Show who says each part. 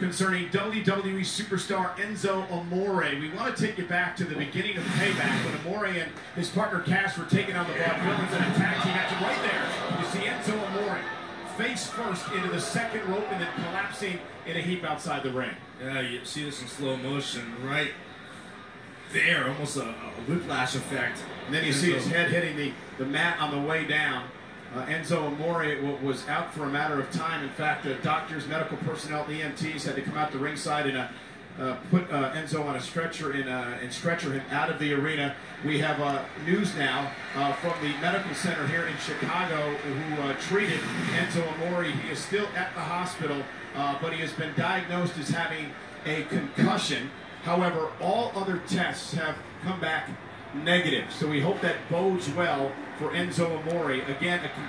Speaker 1: concerning WWE superstar Enzo Amore. We want to take you back to the beginning of Payback when Amore and his partner Cass were taking on the Vaudevillains in a tag team match. And right there, you see Enzo Amore face first into the second rope and then collapsing in a heap outside the ring.
Speaker 2: Yeah, you see this in slow motion right there, almost a, a whiplash effect.
Speaker 1: And then you see his head hitting the, the mat on the way down. Uh, Enzo Amore was out for a matter of time. In fact, uh, doctors, medical personnel, EMTs had to come out the ringside and uh, uh, put uh, Enzo on a stretcher and, uh, and stretcher him out of the arena. We have news now from the medical center here in Chicago who treated Enzo Amore. He is still at the hospital, but he has been diagnosed as having a concussion. However, all other tests have come back negative. So we hope that bodes well for Enzo Amore. Again,